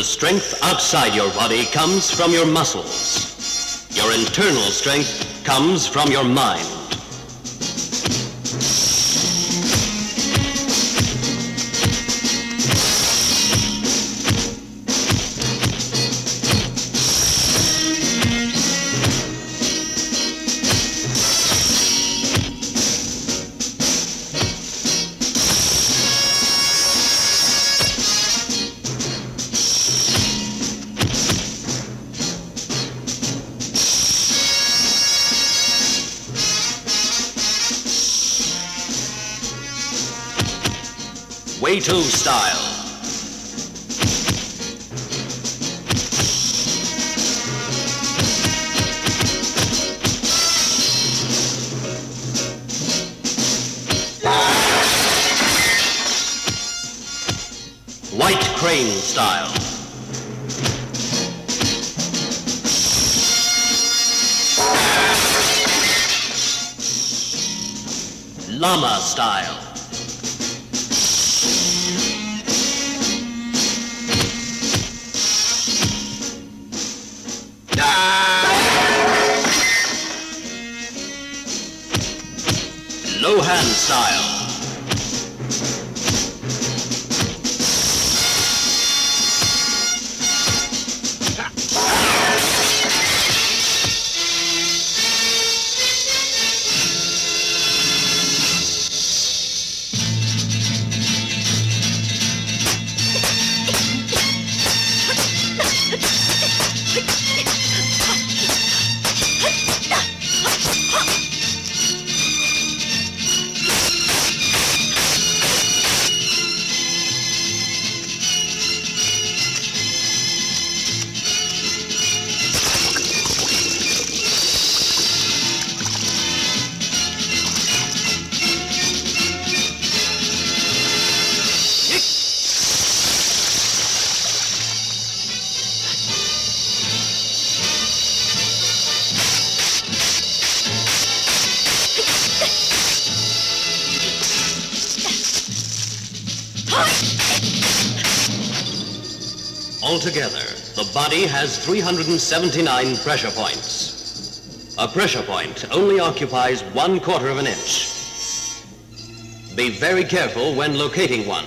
The strength outside your body comes from your muscles. Your internal strength comes from your mind. Way-to style. White crane style. Lama style. Style. Altogether, the body has 379 pressure points. A pressure point only occupies one quarter of an inch. Be very careful when locating one.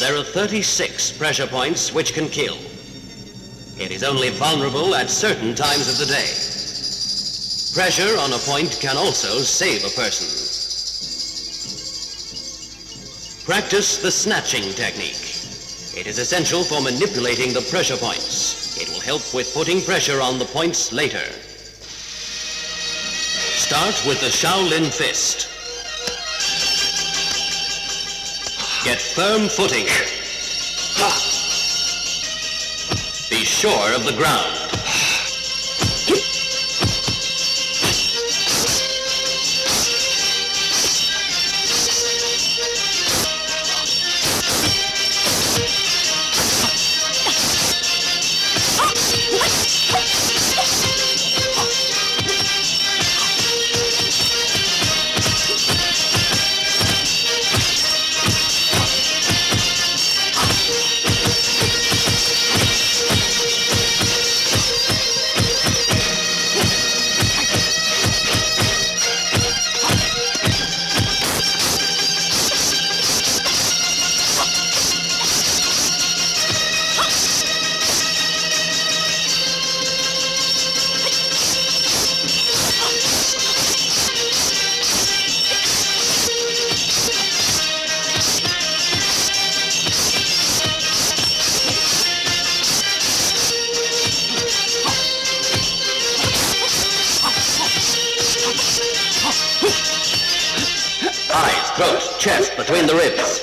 There are 36 pressure points which can kill. It is only vulnerable at certain times of the day. Pressure on a point can also save a person. Practice the snatching technique. It is essential for manipulating the pressure points. It will help with putting pressure on the points later. Start with the Shaolin fist. Get firm footing. Be sure of the ground. Throat, chest, between the ribs.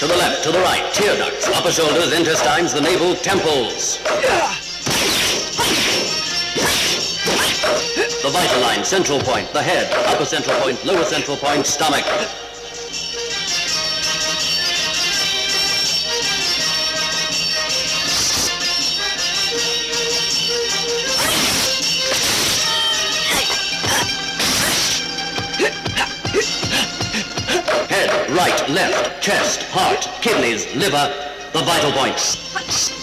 To the left, to the right, tear ducts, upper shoulders, intestines, the navel, temples. The vital line, central point, the head, upper central point, lower central point, stomach. Left, chest, heart, kidneys, liver, the vital points. Points.